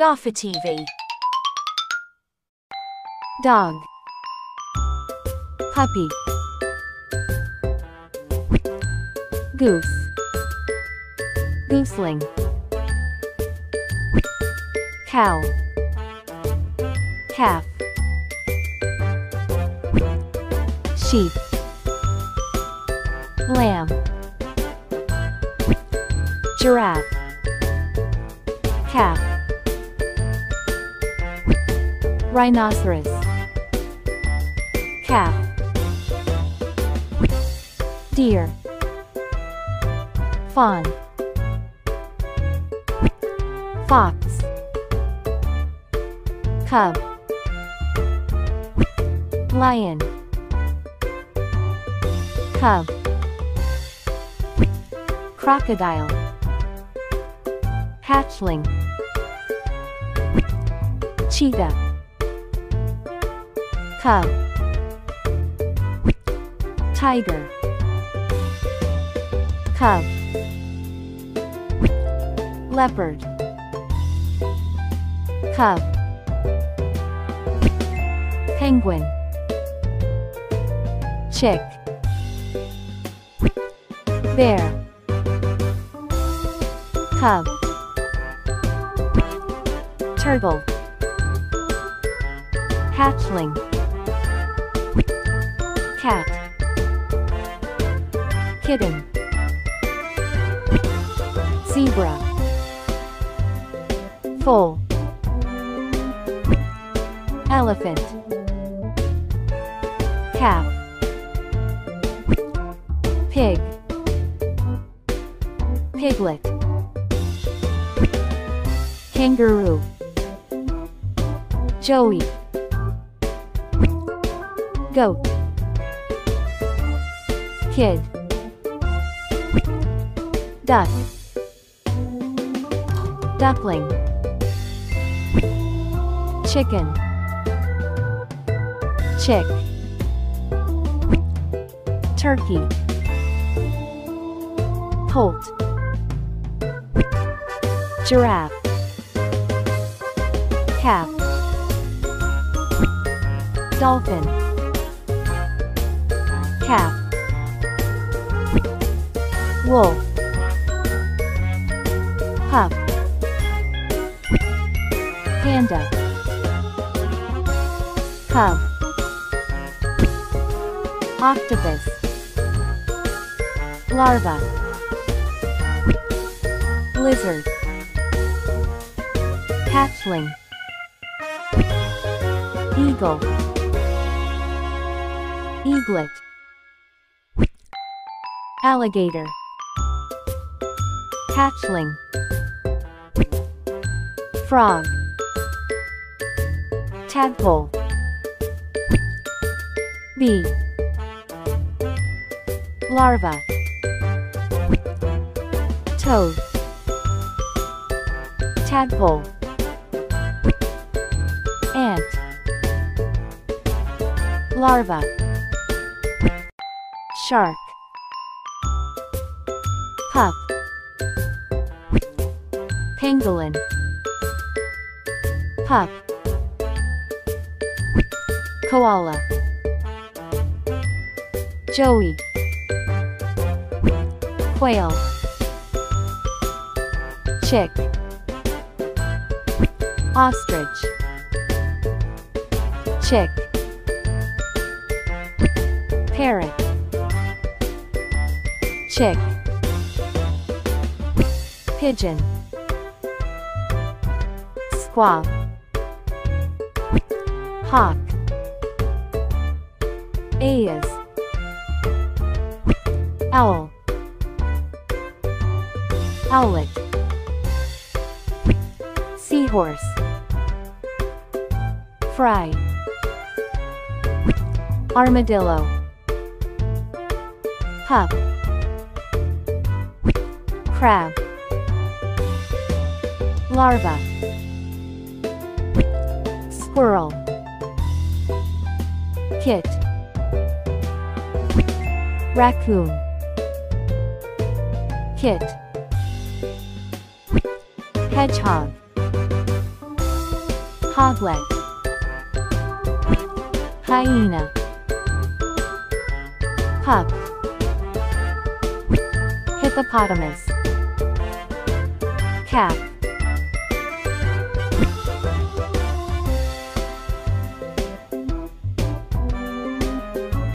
Daphy TV. dog. Puppy. Goose. Gosling cow. Calf. Sheep. Lamb. Giraffe rhinoceros. Calf deer. Fawn. Fox. Cub. Lion. Cub. Crocodile. Hatchling. Cheetah cub tiger. Cub leopard. Cub penguin. Chick. Bear. Cub. Turtle. Hatchling cat kitten zebra. Foal. Elephant. Calf pig. Piglet. Kangaroo. Joey. Goat kid. Duck. Duckling. Chicken. Chick. Turkey. Colt giraffe. Calf. Dolphin. Calf wolf pup panda. Cub octopus. Larva. Lizard. Hatchling. Eagle. Eaglet. Alligator hatchling. Frog. Tadpole. Bee. Larva. Toad. Tadpole. Ant. Larva. Shark. Pup pangolin. Pup. Koala. Joey. Quail chick. Ostrich. Chick. Parrot. Chick. Pigeon squab hawk. Eyas Owl. Owlet. Seahorse. Fry. Armadillo. Pup. Crab. Larva Squirrel Kit Raccoon Kit Hedgehog Hoglet. Hyena. Pup. Hippopotamus. Cap.